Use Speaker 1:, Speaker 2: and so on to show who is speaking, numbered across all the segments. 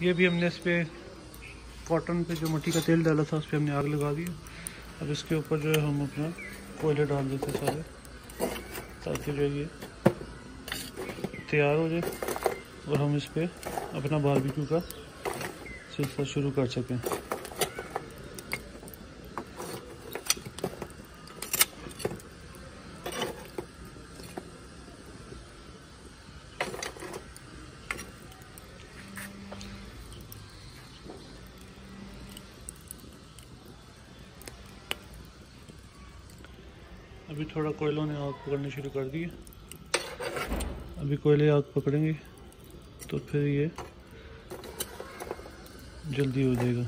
Speaker 1: یہ بھی ہم نے اس پہ کاٹن پہ جو مٹی کا تیل ڈالا تھا، اس پہ ہم نے آگ لگا دی۔ اب اس کے اوپر جو ہے ہم اپنا کوئلے ڈال دیتے سارے، تاکہ جو ہے یہ تیار ہو جائے اور ہم اس پہ اپنا باربیکیو کا سلسلہ شروع کر سکیں ابھی تھوڑا کوئلوں نے آگ پکڑنے شروع کر دی۔ ابھی کوئلے آگ پکڑیں گے تو پھر یہ جلدی ہو جائے گا۔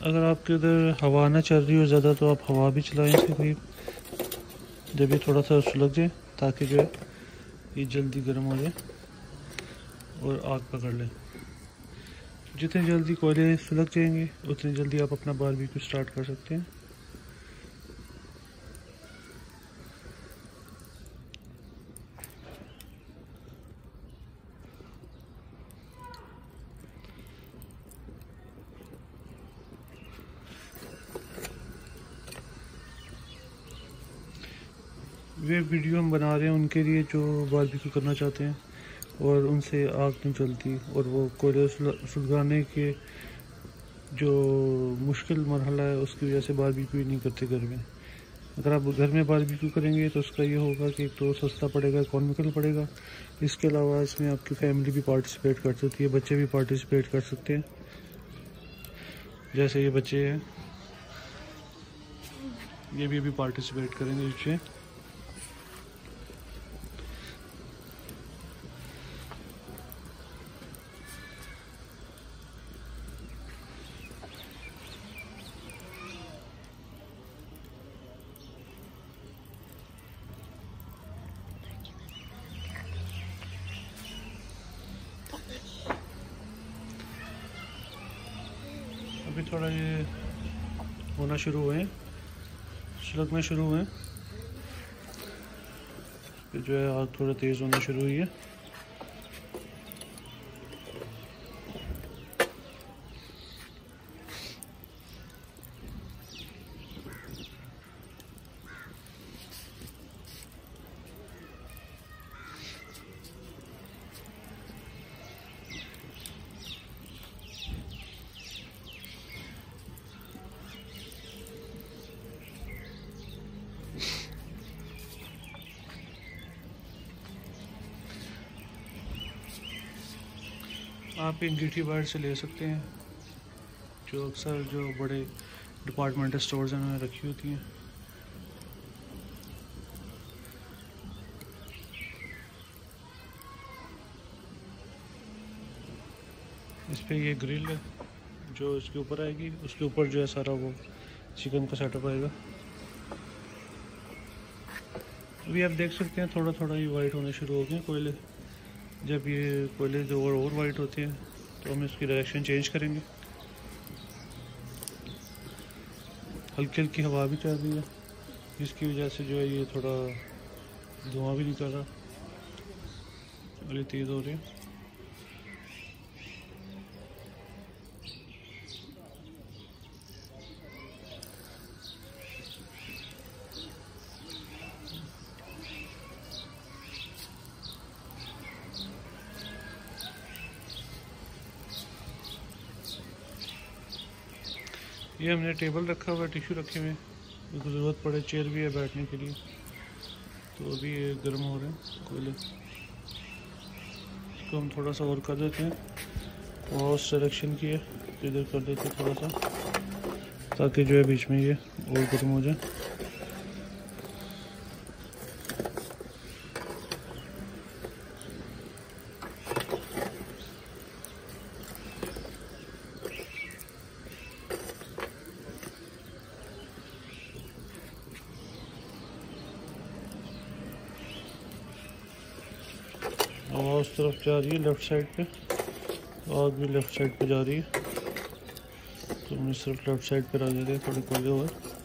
Speaker 1: اگر آپ کے ادھر ہوا نہ چل رہی ہو زیادہ تو آپ ہوا بھی چلائیں سے قریب۔ جب یہ تھوڑا سا سلگ جائے تاکہ جو ہے یہ جلدی گرم ہو جائے اور آگ پکڑ لیں۔ جتنے جلدی کوئلے سلگ جائیں گے اتنی جلدی آپ اپنا باربیکیو سٹارٹ کر سکتے ہیں۔ وہ ویڈیو ہم بنا رہے ہیں ان کے لیے جو باربیکیو کرنا چاہتے ہیں۔ اور ان سے آگ نہیں چلتی اور وہ کوئلے سلگانے کے جو مشکل مرحلہ ہے، اس کی وجہ سے باربیکیو نہیں کرتے گھر میں۔ اگر آپ گھر میں باربیکیو کریں گے تو اس کا یہ ہوگا کہ ایک تو سستا پڑے گا اکانومیکل پڑے گا۔ اس کے علاوہ اس میں آپ کی فیملی بھی پارٹیسپیٹ کر سکتی ہے، بچے بھی پارٹیسپیٹ کر سکتے ہیں۔ جیسے یہ بچے ہیں، یہ بھی ابھی پارٹیسپیٹ کریں گے بچے ابھی تھوڑا یہ ہونا شروع ہوئے ہیں۔ میں شروع ہوئے ہیں۔ جو ہے آگ تھوڑا تیز ہونا شروع ہوئی ہے۔ آپ انگیٹھی باہر سے لے سکتے ہیں، جو اکثر جو بڑے ڈپارٹمنٹل سٹورز ہیں، انہوں نے رکھی ہوتی ہیں۔ اس پہ یہ گرل ہے، جو اس کے اوپر آئے گی، اس کے اوپر جو ہے سارا وہ چکن کا سیٹ اپ آئے گا۔ ابھی آپ دیکھ سکتے ہیں، تھوڑا تھوڑا یہ وائٹ ہونے شروع ہو گئے کوئلے۔ جب یہ کوئلے جو اور اور وائٹ ہوتے ہیں، تو ہم اس کی ڈائریکشن چینج کریں گے۔ ہلکی ہلکی ہوا بھی چل رہی ہے، جس کی وجہ سے جو ہے یہ تھوڑا دھواں بھی نکل رہا۔ اور یہ تیز ہو رہی ہے۔ یہ ہم نے ٹیبل رکھا ہوا ہے، ٹیشو رکھے ہوئے ہیں۔ کو ضرورت پڑے، چیئر بھی ہے بیٹھنے کے لیے۔ تو ابھی یہ گرم ہو رہے ہیں کوئلے اس کو ہم تھوڑا سا اور کر دیتے ہیں۔ اور سلیکشن کی ہے، ادھر کر دیتے ہیں تھوڑا سا، تاکہ جو ہے بیچ میں یہ اور گرم ہو جائے۔ آواز اس طرف جا رہی ہے لیفٹ سائڈ پہ۔ آگ بھی لیفٹ سائڈ پہ جا رہی ہے۔ تو ہم صرف لیفٹ سائڈ پہ آ رہے ہیں تھوڑے کھولے ہوئے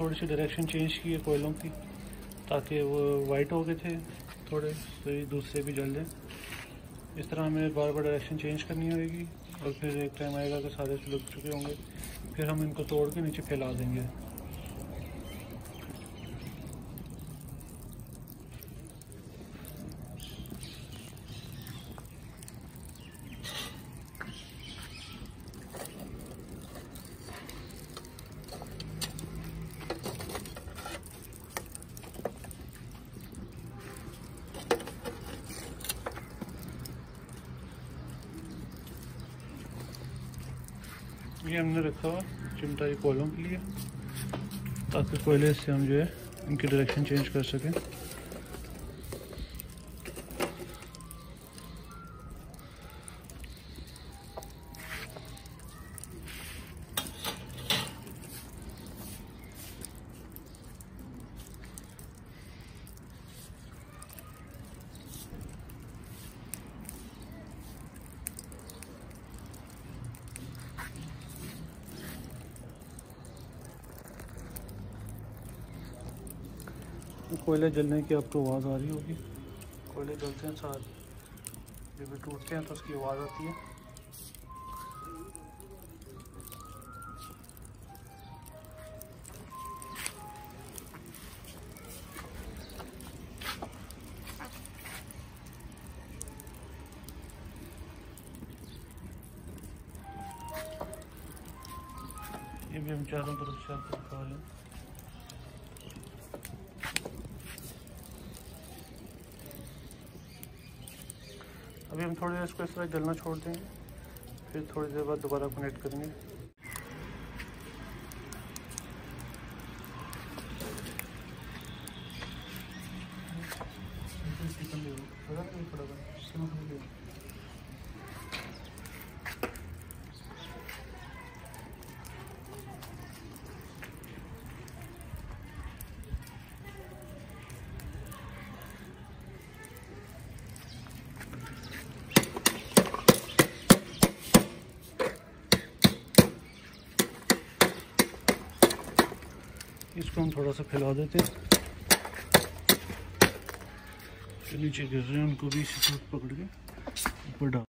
Speaker 1: تھوڑی سی ڈائریکشن چینج کی ہے کوئلوں کی، تاکہ وہ وائٹ ہو گئے تھے تھوڑے، تو یہ دوسرے بھی جل جائیں۔ اس طرح ہمیں بار بار ڈائریکشن چینج کرنی ہوئے گی اور پھر ایک ٹائم آئے گا کہ سارے لگ چکے ہوں گے۔ پھر ہم ان کو توڑ کے نیچے پھیلا دیں گے یہ ہم نے رکھا ہوا یہ کولوں کے لیے تاکہ کوئلے سے ہم جو ہے ان کی ڈائریکشن چینج کر سکیں کوئلے جلنے کی آپ کو آواز آ رہی ہوگی۔ کوئلے جلتے ہیں ساتھ جب ٹوٹتے ہیں تو اس کی آواز آتی ہے۔ یہ بھی ہم چاروں طرف سے آپ کو دکھا رہے ہیں۔ تھوڑی دیر اس کو اس طرح جلنا چھوڑ دیں۔ گے پھر تھوڑی دیر بعد دوبارہ کنیکٹ کریں گے۔ اس کو ہم تھوڑا سا پھیلا دیتے ہیں پھر نیچے گر رہے ہیں ان کو بھی اسی طرح پکڑ کے اوپر ڈال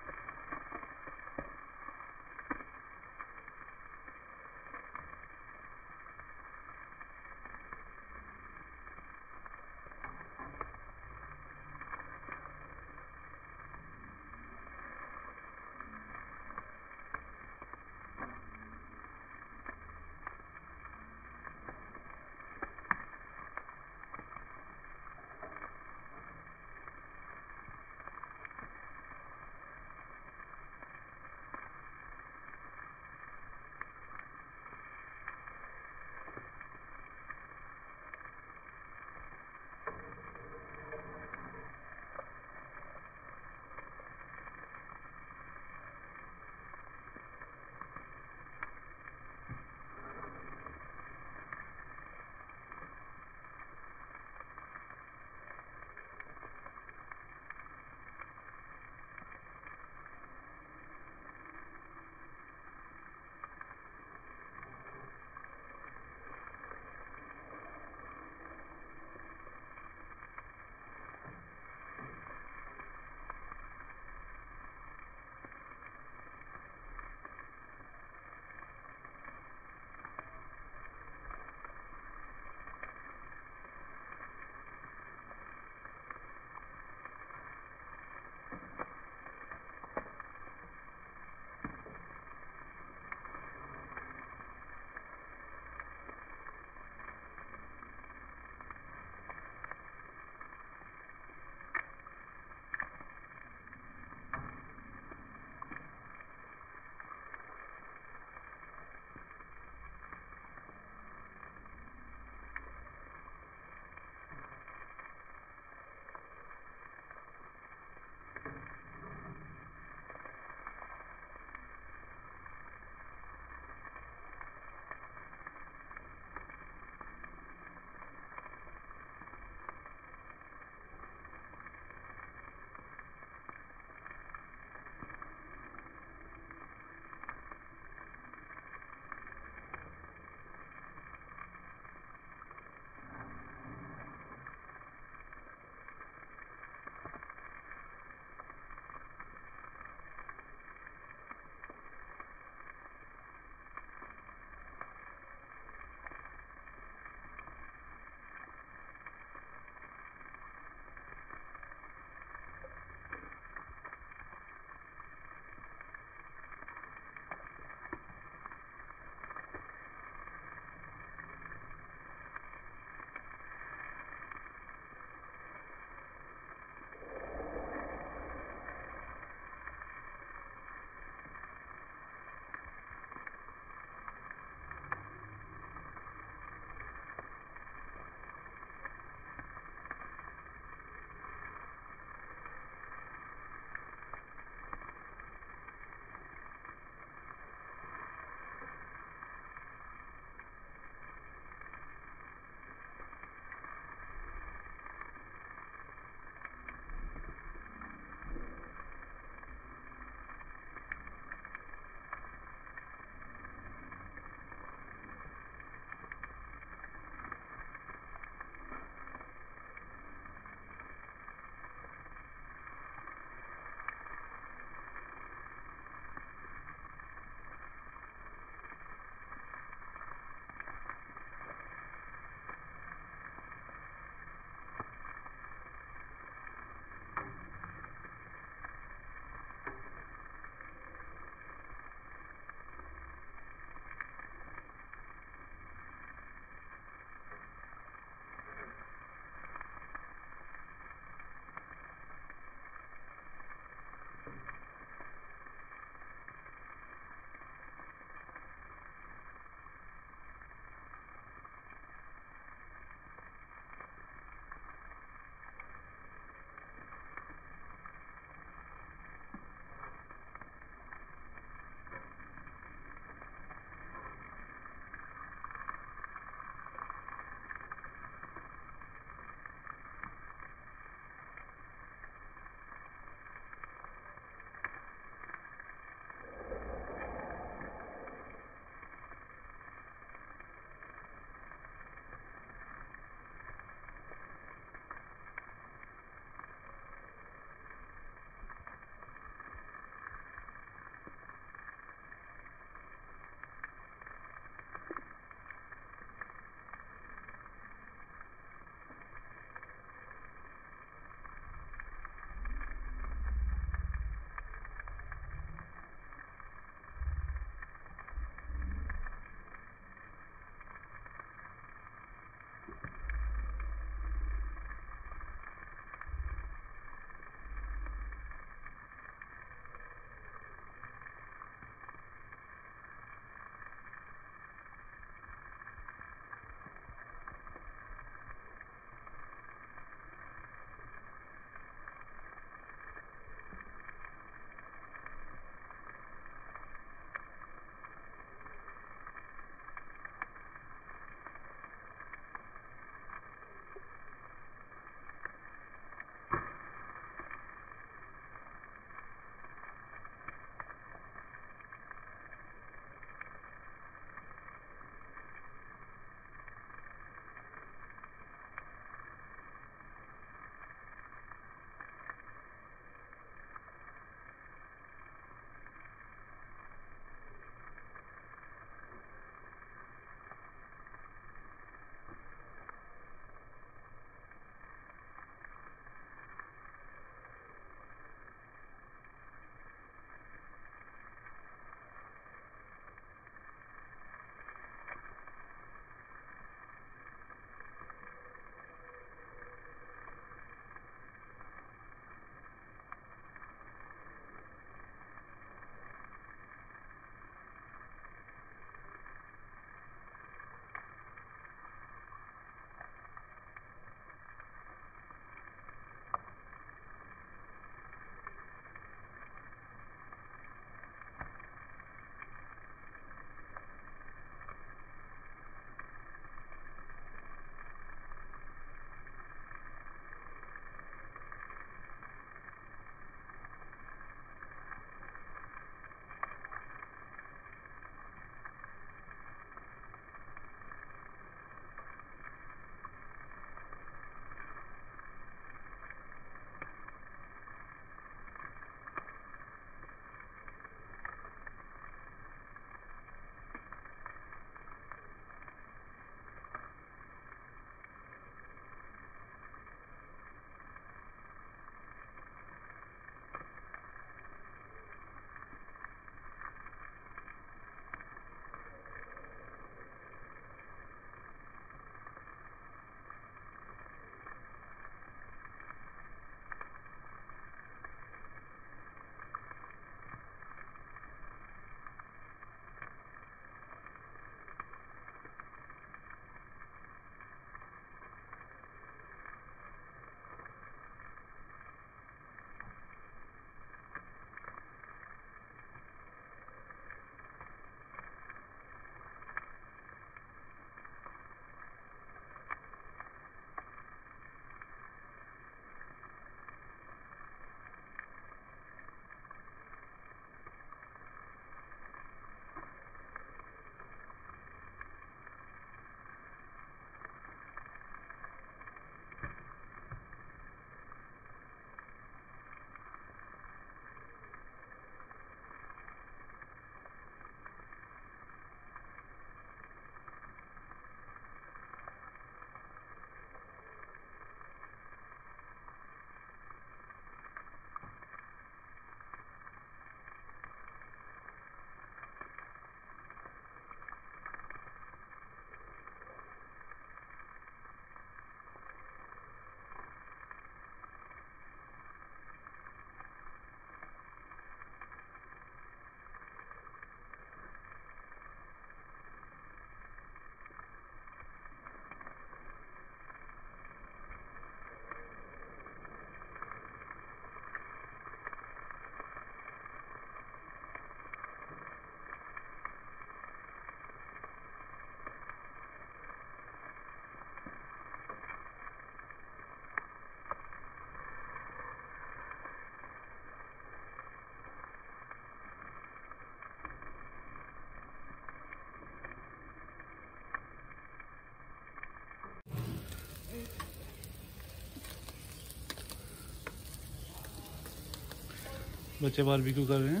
Speaker 1: بچے بار باربیکیو کر رہے ہیں؟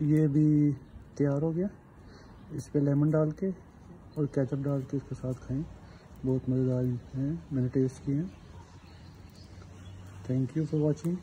Speaker 1: یہ بھی تیار ہو گیا۔ اس پہ لیمن ڈال کے اور کیچپ ڈال کے اس کے ساتھ کھائیں۔ بہت مزیدار ہیں، میں نے ٹیسٹ کیے ہیں۔ Thank you for watching